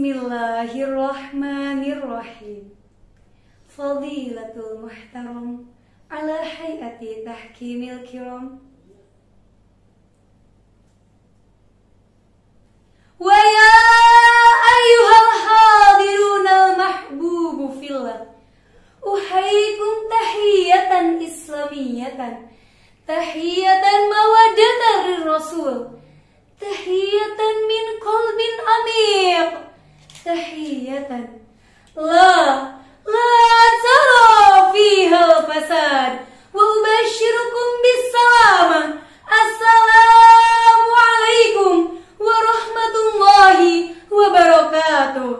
Bismillahirrahmanirrahim. Fadilatul muhtaram Ala hayati tahkimil kiram. Wa ya ayyuhal hadirunal mahbubu fillah Uhaikum tahiyatan islamiyatan. Tahiyatan mawadatan rasul Tahiyatan min qalbin amiq Tahiyatan La La tara fiha fasad Wa ubashirukum bisalama Assalamu alaikum Warahmatullahi wabarakatuh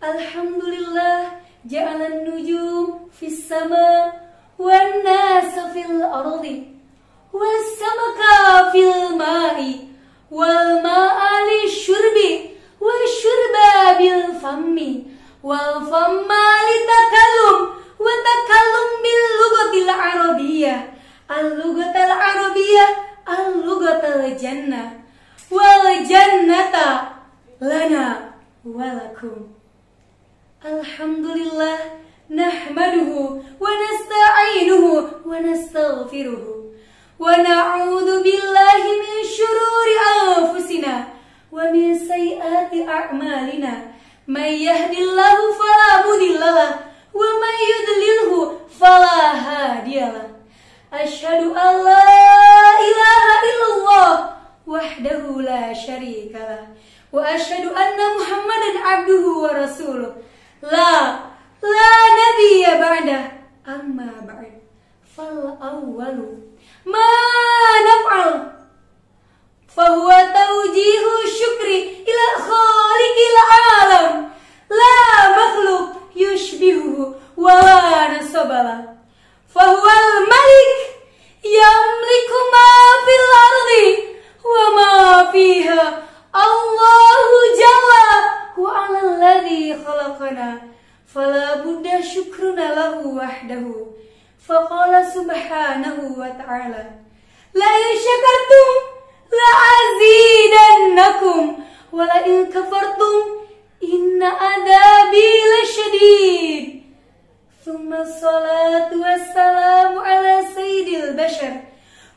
Alhamdulillah Ja'alan nujum Fis sama Wan nasa fil ardi والسمك في الماء والماء للشرب والشرب بالفم والفم للتكلم والتكلم باللغة العربية اللغة العربية اللغة الجنة. والجنة لنا ولكم. الحمد لله نحمده ونستعينه ونستغفره. ونعوذ بالله من شرور أنفسنا ومن سيئات أعمالنا من يهد الله فلا مضل له ومن يضلله فلا هادي له أشهد أن لا إله إلا الله وحده لا شريك له وأشهد أن محمدا عبده ورسوله لا لا نبي بعده أما بعد فالأول ما نفعل؟ فهو وتعالى لئن شكرتم لأزيدنكم. ولئن كفرتم إن عذابي لشديد. ثم الصلاة والسلام على سيد البشر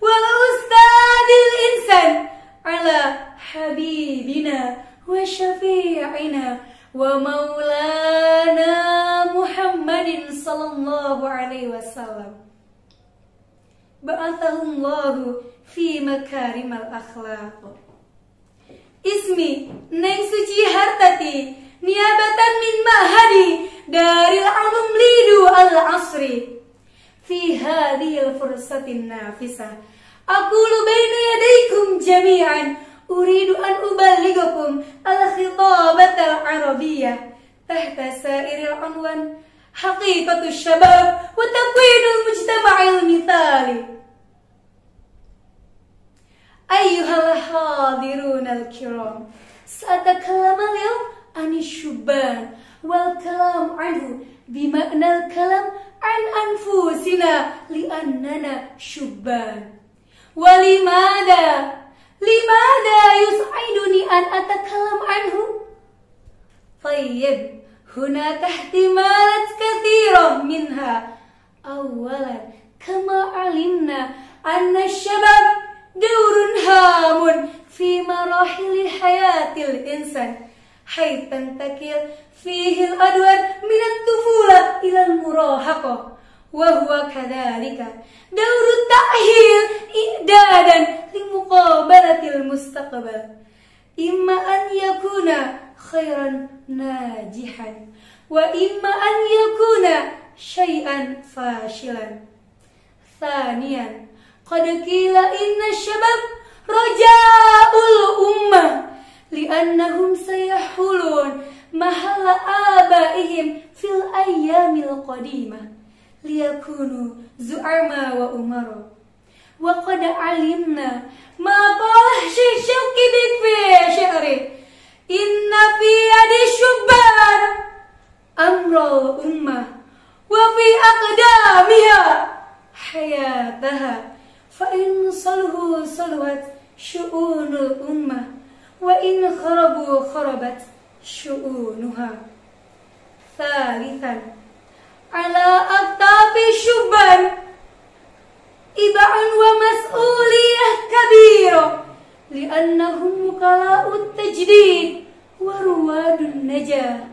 والأستاذ الإنسان على حبيبنا وشفيعنا ومولانا محمد صلى الله عليه وسلم. ba'athahullahu fi makarimal akhlaq ismi neng suci hartati niabatan min mahadi dari alum lidu al asri fi hadil fursatin nafisah aku lubaina yadaikum jami'an uridu an ubaligakum al khitabat al-arabiyah. tahta sairil anwan حقيقة الشباب وتكوين المجتمع المثالي. أيها الحاضرون الكرام سأتكلم اليوم عن الشبان والكلام عنه بمعنى الكلام عن أنفسنا لأننا شبان. ولماذا؟ لماذا يسعدني أن أتكلم عنه؟ طيب هناك احتمالات كثيرة منها أولا كما علمنا أن الشباب دور هام في مراحل حياة الإنسان حيث تنتقل فيه الأدوار من الطفولة إلى المراهقة وهو كذلك دور التأهيل إعدادا لمقابلة المستقبل إما أن يكون خيرا ناجحا وإما أن يكون شيئا فاشلا ثانيا قد قيل إن الشباب رجاء الأمة لأنهم سيحولون محل آبائهم في الأيام القديمة ليكونوا زعماء وأمراء وقد علمنا ما قاله شيخ شوقي في شعره إن في يد الشبان أمر الأمة وفي أقدامها حياتها. فإن صلوا صلوت شؤون الأمة وإن خربوا خربت شؤونها. ثالثا على أكتاف الشبان إبع ومسؤولية كبيرة لأنهم وكلاء التجديد. aja.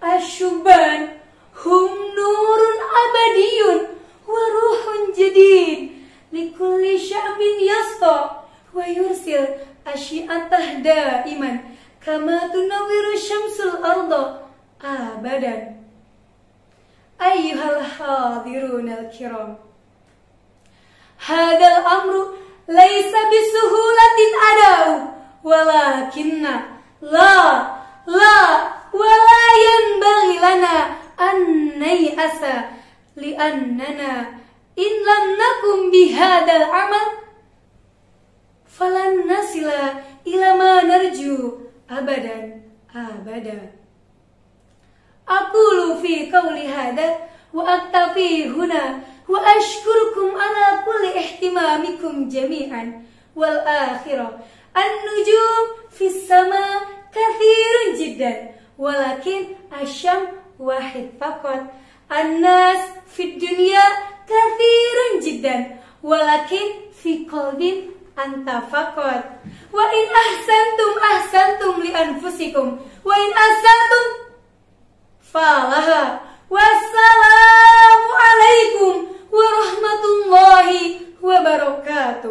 Asyuban hum nurun abadiyun waruhun jadid likulli sya'bin yasta wa yursil asyi'an tahda iman kama tunawiru syamsul arda abadan. Ayyuhal hadirun al-kiram. Hadal amru laisa bisuhulatin adau walakinna la la lana an nay'asa li'annana in lam nakum bihadal amal. Falan nasila ila ma narju abadan abada aqulu fi qawli hadha wa aktafi huna wa ashkurukum ala kulli ihtimamikum jami'an. Wal akhirah an-nujum fis sama kathirun jiddan walakin asyam wahid fakot anas fi dunya kathirun jiddan. Walakin fi qalbin anta fakot wa in ahsantum ahsantum li anfusikum. Wa in ahsantum falaha. Wassalamu alaikum warahmatullahi wabarakatuh.